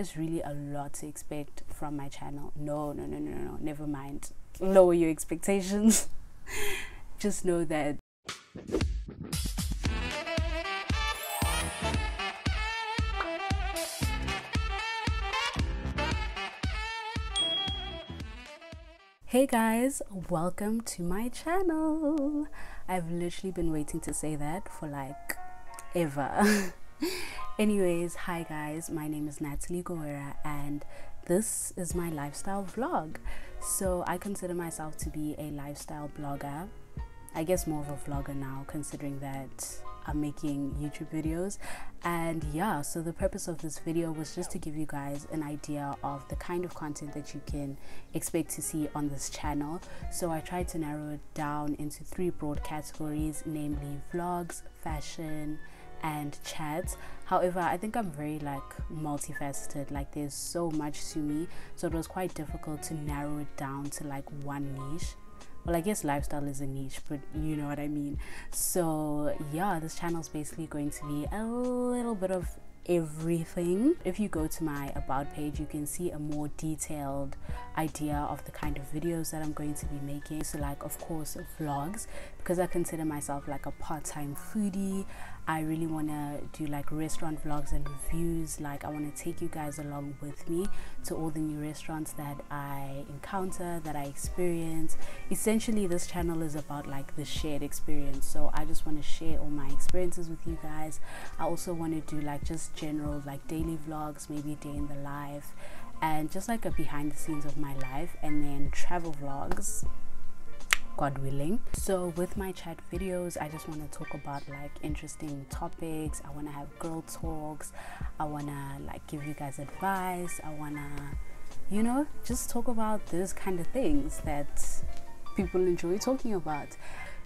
There's really a lot to expect from my channel. No, no, no, no, no, never mind. Lower your expectations. Just know that Hey guys, welcome to my channel. I've literally been waiting to say that for like ever. Anyways, hi guys, my name is Natalie Wera and this is my lifestyle vlog. So, I consider myself to be a lifestyle blogger. I guess more of a vlogger now, considering that I'm making YouTube videos. And yeah, so the purpose of this video was just to give you guys an idea of the kind of content that you can expect to see on this channel. So I tried to narrow it down into three broad categories, namely vlogs, fashion, and chats. However i think i'm very like multifaceted. Like there's so much to me. So it was quite difficult to narrow it down to like one niche. Well i guess lifestyle is a niche but you know what i mean. So yeah this channel is basically going to be a little bit of everything. If you go to my about page you can see a more detailed idea of the kind of videos that i'm going to be making. So like of course vlogs because i consider myself like a part-time foodie I really want to do like restaurant vlogs and reviews. Like, I want to take you guys along with me to all the new restaurants that I encounter, that I experience. Essentially, this channel is about like the shared experience. So, I just want to share all my experiences with you guys. I also want to do like just general, like daily vlogs, maybe day in the life, and just like a behind the scenes of my life, and then travel vlogs God willing. So with my chat videos, I just want to talk about like interesting topics. I want to have girl talks. I want to like give you guys advice. I want to, you know, just talk about those kind of things that people enjoy talking about.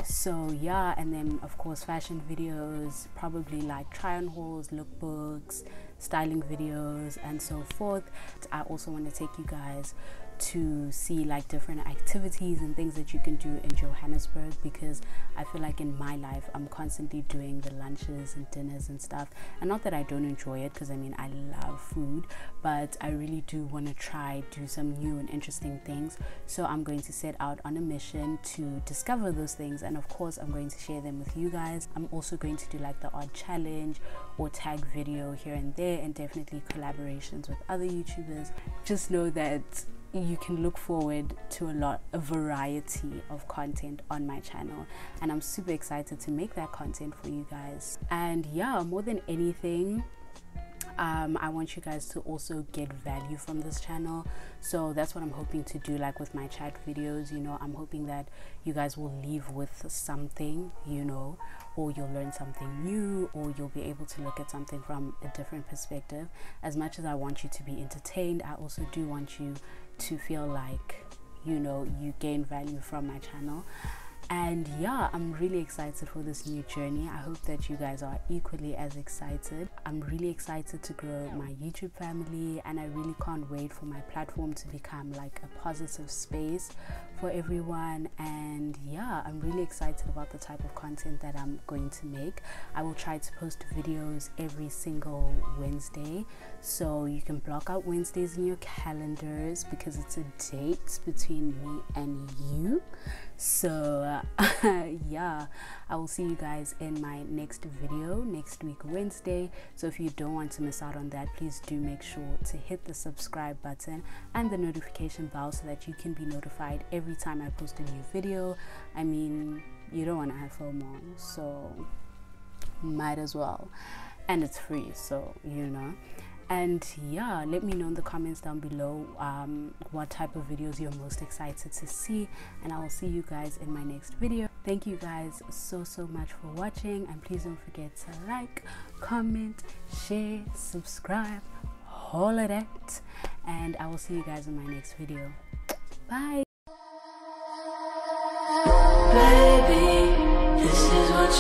So yeah, and then of course fashion videos, probably like try on hauls, lookbooks, styling videos and so forth. I also want to take you guys to see like different activities and things that you can do in Johannesburg because I feel like in my life I'm constantly doing the lunches and dinners and stuff. And not that I don't enjoy it because I mean I love food but I really do want to try do some new and interesting things. So I'm going to set out on a mission to discover those things and of course I'm going to share them with you guys. I'm also going to do like the odd challenge or tag video here and there and definitely collaborations with other YouTubers. Just know that you can look forward to a lot a variety of content on my channel and i'm super excited to make that content for you guys and yeah more than anything um, I want you guys to also get value from this channel. So that's what I'm hoping to do, like with my chat videos. You know, I'm hoping that you guys will leave with something, you know, or you'll learn something new, or you'll be able to look at something from a different perspective. As much as I want you to be entertained, I also do want you to feel like, you know, you gain value from my channel. And yeah i'm really excited for this new journey. I hope that you guys are equally as excited. I'm really excited to grow my youtube family and i really can't wait for my platform to become like a positive space for everyone. And yeah i'm really excited about the type of content that i'm going to make. I will try to post videos every single wednesday. So you can block out wednesdays in your calendars because it's a date between me and you. So yeah i will see you guys in my next video next week wednesday. So if you don't want to miss out on that please do make sure to hit the subscribe button and the notification bell so that you can be notified every time i post a new video i mean you don't want to have fomo so might as well. And it's free so you know. And yeah let me know in the comments down below um, what type of videos you're most excited to see and i will see you guys in my next video. Thank you guys so so much for watching and please don't forget to like comment share subscribe all of that and i will see you guys in my next video. Bye